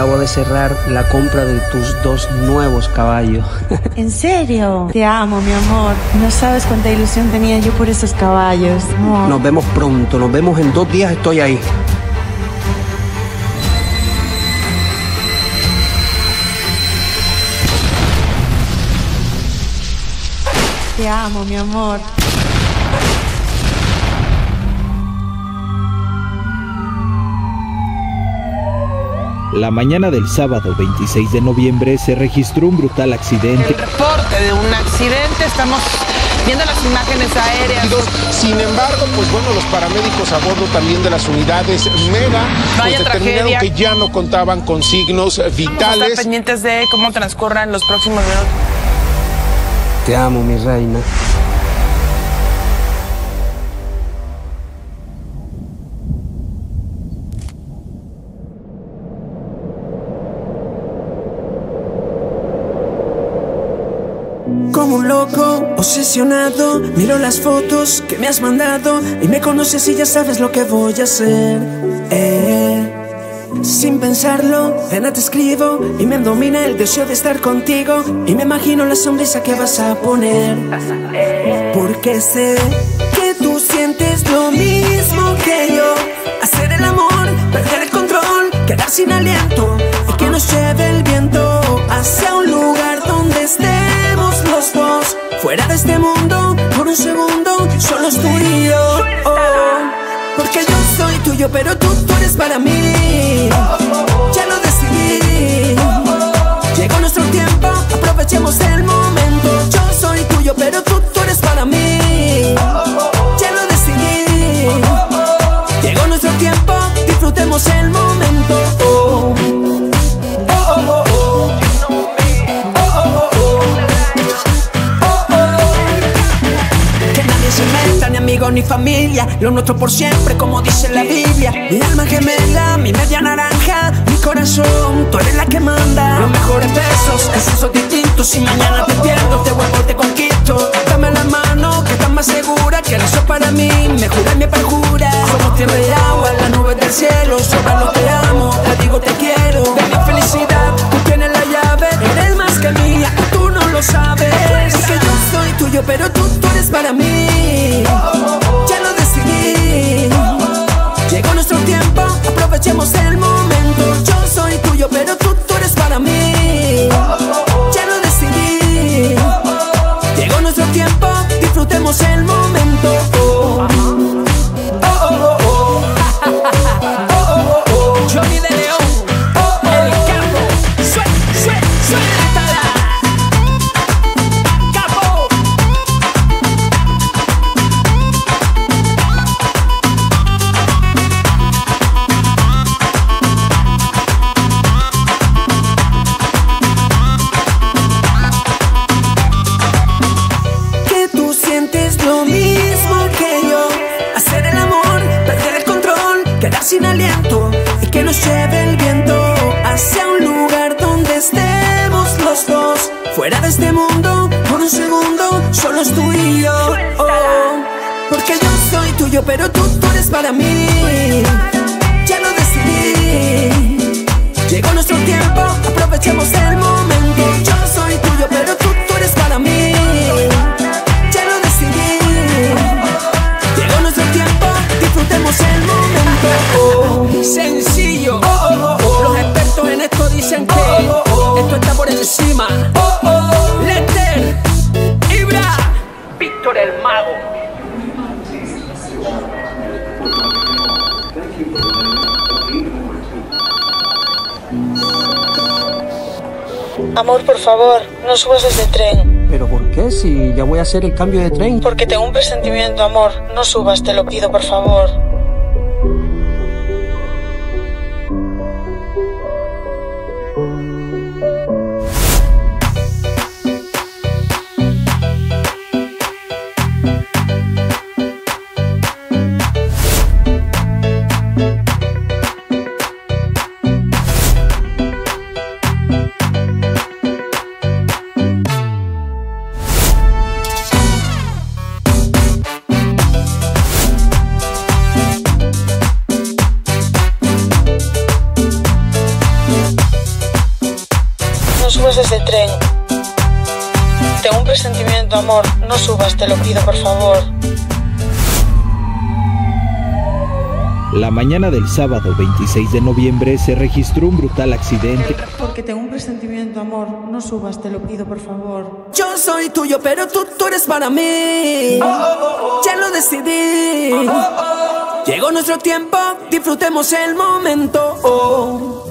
Acabo de cerrar la compra de tus dos nuevos caballos. ¿En serio? Te amo, mi amor. No sabes cuánta ilusión tenía yo por esos caballos. Nos vemos pronto, nos vemos en dos días, estoy ahí. Te amo, mi amor. La mañana del sábado 26 de noviembre se registró un brutal accidente. El reporte de un accidente, estamos viendo las imágenes aéreas. Sin embargo, pues bueno, los paramédicos a bordo también de las unidades Mega pues determinaron que ya no contaban con signos vitales. Vamos a estar pendientes de cómo transcurran los próximos minutos. Te amo, mi reina. Como un loco, obsesionado, miro las fotos que me has mandado y me conoces y ya sabes lo que voy a hacer. Eh. Sin pensarlo, ven te escribo y me domina el deseo de estar contigo y me imagino la sonrisa que vas a poner. Porque sé que tú sientes lo mismo que yo. Hacer el amor, perder el control, quedar sin aliento este mundo, por un segundo, solo es tú y yo. Oh. Porque yo soy tuyo, pero tú, tú eres para mí. Ya lo decidí. Llegó nuestro tiempo, aprovechemos el momento. Yo lo nuestro por siempre, como dice la Biblia. Mi alma gemela, mi media naranja, mi corazón, tú eres la que manda. Los mejores besos, esos distintos. Si mañana te pierdo, te vuelvo, te conquisto. Dame la mano, que estás más segura que eso para mí. Me jura y me perjura. Somos tierra y agua, las nubes del cielo. Solo no te amo, te digo te quiero. De mi felicidad, tú tienes la llave. Eres más que mía, tú no lo sabes. Que yo soy tuyo, pero tú, tú eres para mí. Quedar sin aliento y que nos lleve el viento hacia un lugar donde estemos los dos. Fuera de este mundo, por un segundo, solo es tú y yo. Oh, porque yo soy tuyo, pero tú, tú eres para mí. Ya lo decidí. Llegó nuestro esto está por encima. Oh, oh. Lester, Ibra, Víctor el Mago. Amor, por favor, no subas ese tren. ¿Pero por qué? Si ya voy a hacer el cambio de tren. Porque tengo un presentimiento, amor. No subas, te lo pido, por favor. Subas ese tren. Tengo un presentimiento, amor. No subas, te lo pido, por favor. La mañana del sábado 26 de noviembre se registró un brutal accidente. Porque tengo un presentimiento, amor. No subas, te lo pido, por favor. Yo soy tuyo, pero tú, tú eres para mí. Ya lo decidí. Llegó nuestro tiempo, disfrutemos el momento.